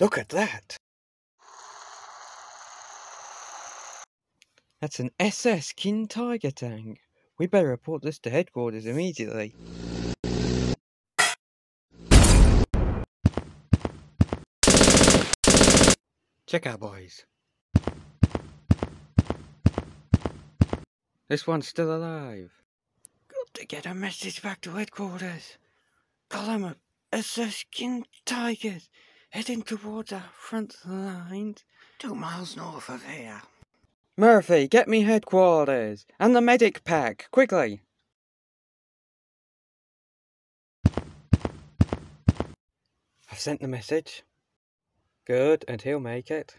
Look at that! That's an SS King Tiger tank. We better report this to headquarters immediately. Check out, boys. This one's still alive. Got to get a message back to headquarters. Tell them SS King Tigers heading towards our front line, two miles north of here. Murphy, get me headquarters and the medic pack, quickly. I've sent the message. Good, and he'll make it.